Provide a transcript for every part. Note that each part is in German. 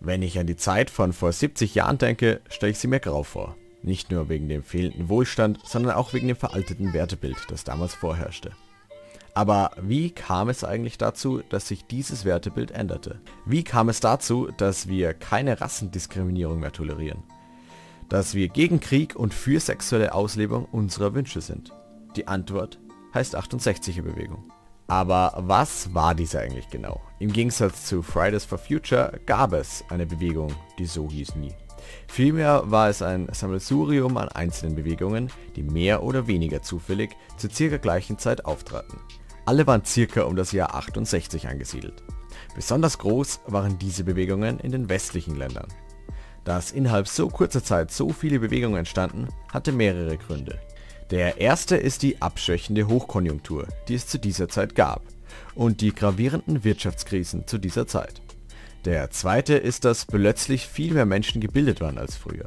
Wenn ich an die Zeit von vor 70 Jahren denke, stelle ich sie mir grau vor. Nicht nur wegen dem fehlenden Wohlstand, sondern auch wegen dem veralteten Wertebild, das damals vorherrschte. Aber wie kam es eigentlich dazu, dass sich dieses Wertebild änderte? Wie kam es dazu, dass wir keine Rassendiskriminierung mehr tolerieren? Dass wir gegen Krieg und für sexuelle Auslebung unserer Wünsche sind? Die Antwort heißt 68er Bewegung. Aber was war diese eigentlich genau? Im Gegensatz zu Fridays for Future gab es eine Bewegung, die so hieß nie. Vielmehr war es ein Sammelsurium an einzelnen Bewegungen, die mehr oder weniger zufällig zur circa gleichen Zeit auftraten. Alle waren circa um das Jahr 68 angesiedelt. Besonders groß waren diese Bewegungen in den westlichen Ländern. Dass innerhalb so kurzer Zeit so viele Bewegungen entstanden, hatte mehrere Gründe. Der erste ist die abschwächende Hochkonjunktur, die es zu dieser Zeit gab, und die gravierenden Wirtschaftskrisen zu dieser Zeit. Der zweite ist, dass plötzlich viel mehr Menschen gebildet waren als früher.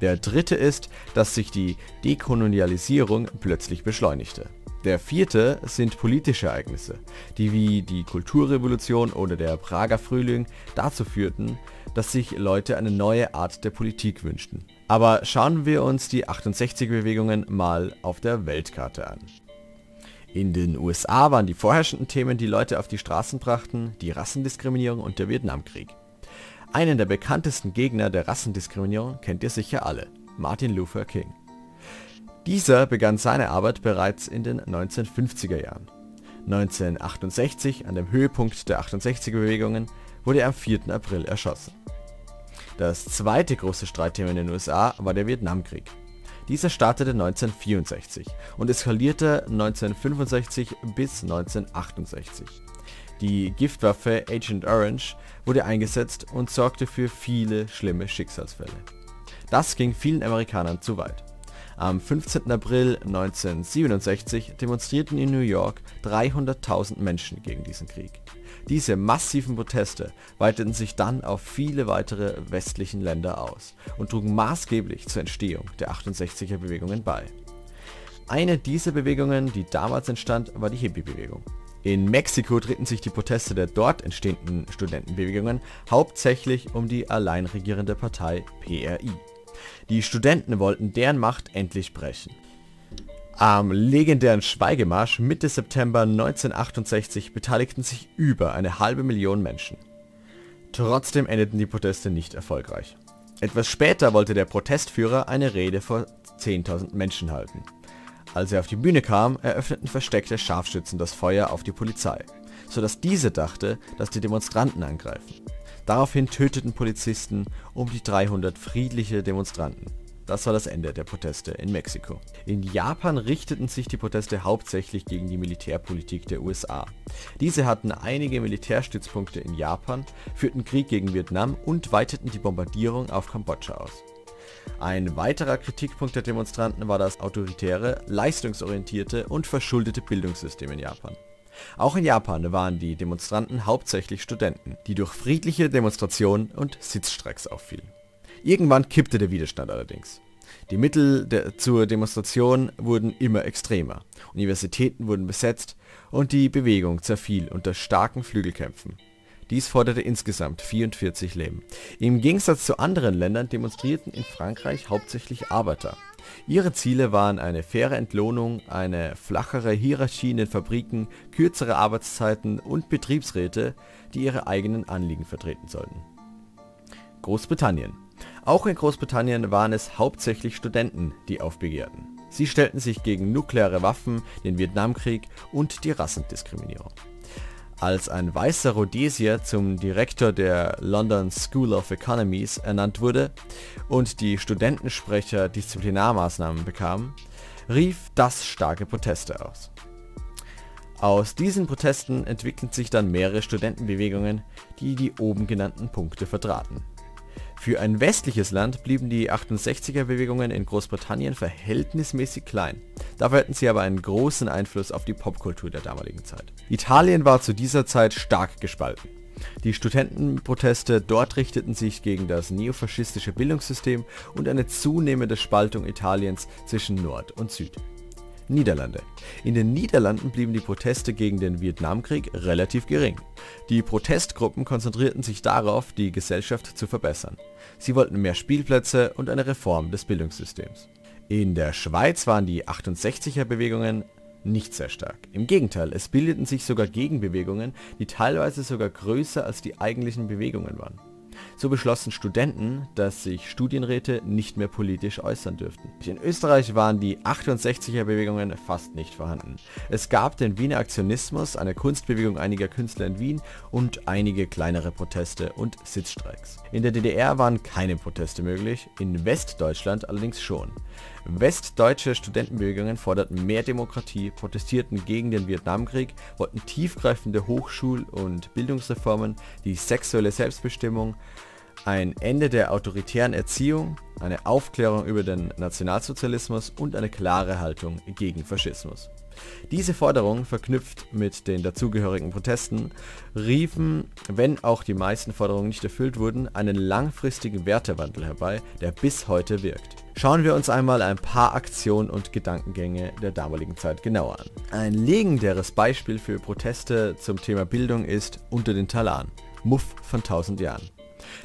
Der dritte ist, dass sich die Dekolonialisierung plötzlich beschleunigte. Der vierte sind politische Ereignisse, die wie die Kulturrevolution oder der Prager Frühling dazu führten, dass sich Leute eine neue Art der Politik wünschten. Aber schauen wir uns die 68-Bewegungen mal auf der Weltkarte an. In den USA waren die vorherrschenden Themen, die Leute auf die Straßen brachten, die Rassendiskriminierung und der Vietnamkrieg. Einen der bekanntesten Gegner der Rassendiskriminierung kennt ihr sicher alle, Martin Luther King. Dieser begann seine Arbeit bereits in den 1950er Jahren. 1968, an dem Höhepunkt der 68er-Bewegungen, wurde er am 4. April erschossen. Das zweite große Streitthema in den USA war der Vietnamkrieg. Dieser startete 1964 und eskalierte 1965 bis 1968. Die Giftwaffe Agent Orange wurde eingesetzt und sorgte für viele schlimme Schicksalsfälle. Das ging vielen Amerikanern zu weit. Am 15. April 1967 demonstrierten in New York 300.000 Menschen gegen diesen Krieg. Diese massiven Proteste weiteten sich dann auf viele weitere westlichen Länder aus und trugen maßgeblich zur Entstehung der 68er Bewegungen bei. Eine dieser Bewegungen, die damals entstand, war die Hippie-Bewegung. In Mexiko drehten sich die Proteste der dort entstehenden Studentenbewegungen hauptsächlich um die allein regierende Partei PRI. Die Studenten wollten deren Macht endlich brechen. Am legendären Schweigemarsch Mitte September 1968 beteiligten sich über eine halbe Million Menschen. Trotzdem endeten die Proteste nicht erfolgreich. Etwas später wollte der Protestführer eine Rede vor 10.000 Menschen halten. Als er auf die Bühne kam, eröffneten versteckte Scharfschützen das Feuer auf die Polizei, sodass diese dachte, dass die Demonstranten angreifen. Daraufhin töteten Polizisten um die 300 friedliche Demonstranten. Das war das Ende der Proteste in Mexiko. In Japan richteten sich die Proteste hauptsächlich gegen die Militärpolitik der USA. Diese hatten einige Militärstützpunkte in Japan, führten Krieg gegen Vietnam und weiteten die Bombardierung auf Kambodscha aus. Ein weiterer Kritikpunkt der Demonstranten war das autoritäre, leistungsorientierte und verschuldete Bildungssystem in Japan. Auch in Japan waren die Demonstranten hauptsächlich Studenten, die durch friedliche Demonstrationen und Sitzstreiks auffielen. Irgendwann kippte der Widerstand allerdings. Die Mittel der, zur Demonstration wurden immer extremer, Universitäten wurden besetzt und die Bewegung zerfiel unter starken Flügelkämpfen. Dies forderte insgesamt 44 Leben. Im Gegensatz zu anderen Ländern demonstrierten in Frankreich hauptsächlich Arbeiter. Ihre Ziele waren eine faire Entlohnung, eine flachere Hierarchie in den Fabriken, kürzere Arbeitszeiten und Betriebsräte, die ihre eigenen Anliegen vertreten sollten. Großbritannien auch in Großbritannien waren es hauptsächlich Studenten, die aufbegehrten. Sie stellten sich gegen nukleare Waffen, den Vietnamkrieg und die Rassendiskriminierung. Als ein weißer Rhodesier zum Direktor der London School of Economics ernannt wurde und die Studentensprecher Disziplinarmaßnahmen bekamen, rief das starke Proteste aus. Aus diesen Protesten entwickelten sich dann mehrere Studentenbewegungen, die die oben genannten Punkte vertraten. Für ein westliches Land blieben die 68er-Bewegungen in Großbritannien verhältnismäßig klein. Dafür hatten sie aber einen großen Einfluss auf die Popkultur der damaligen Zeit. Italien war zu dieser Zeit stark gespalten. Die Studentenproteste dort richteten sich gegen das neofaschistische Bildungssystem und eine zunehmende Spaltung Italiens zwischen Nord und Süd. Niederlande. In den Niederlanden blieben die Proteste gegen den Vietnamkrieg relativ gering. Die Protestgruppen konzentrierten sich darauf, die Gesellschaft zu verbessern. Sie wollten mehr Spielplätze und eine Reform des Bildungssystems. In der Schweiz waren die 68er Bewegungen nicht sehr stark. Im Gegenteil, es bildeten sich sogar Gegenbewegungen, die teilweise sogar größer als die eigentlichen Bewegungen waren. So beschlossen Studenten, dass sich Studienräte nicht mehr politisch äußern dürften. In Österreich waren die 68er-Bewegungen fast nicht vorhanden. Es gab den Wiener Aktionismus, eine Kunstbewegung einiger Künstler in Wien und einige kleinere Proteste und Sitzstreiks. In der DDR waren keine Proteste möglich, in Westdeutschland allerdings schon. Westdeutsche Studentenbewegungen forderten mehr Demokratie, protestierten gegen den Vietnamkrieg, wollten tiefgreifende Hochschul- und Bildungsreformen, die sexuelle Selbstbestimmung, ein Ende der autoritären Erziehung, eine Aufklärung über den Nationalsozialismus und eine klare Haltung gegen Faschismus. Diese Forderungen, verknüpft mit den dazugehörigen Protesten, riefen, wenn auch die meisten Forderungen nicht erfüllt wurden, einen langfristigen Wertewandel herbei, der bis heute wirkt. Schauen wir uns einmal ein paar Aktionen und Gedankengänge der damaligen Zeit genauer an. Ein legendäres Beispiel für Proteste zum Thema Bildung ist Unter den Talan, Muff von 1000 Jahren.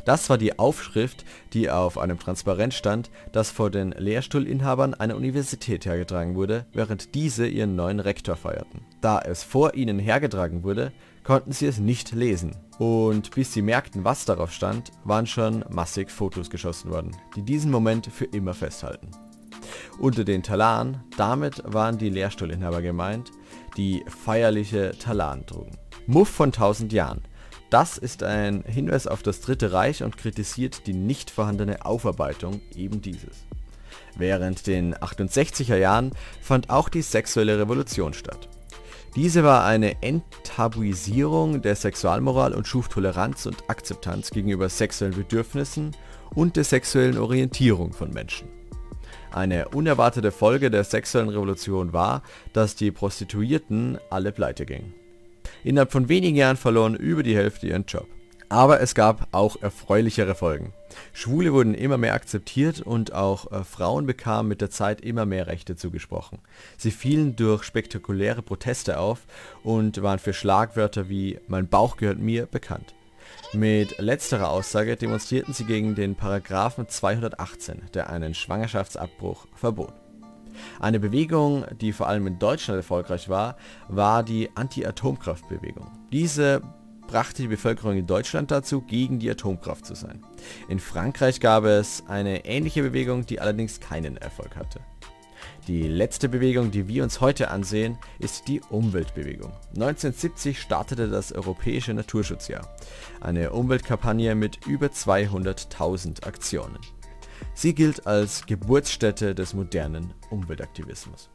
Das war die Aufschrift, die auf einem Transparent stand, das vor den Lehrstuhlinhabern einer Universität hergetragen wurde, während diese ihren neuen Rektor feierten. Da es vor ihnen hergetragen wurde, konnten sie es nicht lesen. Und bis sie merkten, was darauf stand, waren schon massig Fotos geschossen worden, die diesen Moment für immer festhalten. Unter den Talan, damit waren die Lehrstuhlinhaber gemeint, die feierliche Talan trugen. Muff von 1000 Jahren. Das ist ein Hinweis auf das Dritte Reich und kritisiert die nicht vorhandene Aufarbeitung eben dieses. Während den 68er Jahren fand auch die sexuelle Revolution statt. Diese war eine Enttabuisierung der Sexualmoral und schuf Toleranz und Akzeptanz gegenüber sexuellen Bedürfnissen und der sexuellen Orientierung von Menschen. Eine unerwartete Folge der sexuellen Revolution war, dass die Prostituierten alle pleite gingen. Innerhalb von wenigen Jahren verloren über die Hälfte ihren Job. Aber es gab auch erfreulichere Folgen. Schwule wurden immer mehr akzeptiert und auch äh, Frauen bekamen mit der Zeit immer mehr Rechte zugesprochen. Sie fielen durch spektakuläre Proteste auf und waren für Schlagwörter wie Mein Bauch gehört mir bekannt. Mit letzterer Aussage demonstrierten sie gegen den Paragraphen 218, der einen Schwangerschaftsabbruch verbot. Eine Bewegung, die vor allem in Deutschland erfolgreich war, war die Anti-Atomkraftbewegung. Diese brachte die Bevölkerung in Deutschland dazu, gegen die Atomkraft zu sein. In Frankreich gab es eine ähnliche Bewegung, die allerdings keinen Erfolg hatte. Die letzte Bewegung, die wir uns heute ansehen, ist die Umweltbewegung. 1970 startete das Europäische Naturschutzjahr, eine Umweltkampagne mit über 200.000 Aktionen. Sie gilt als Geburtsstätte des modernen Umweltaktivismus.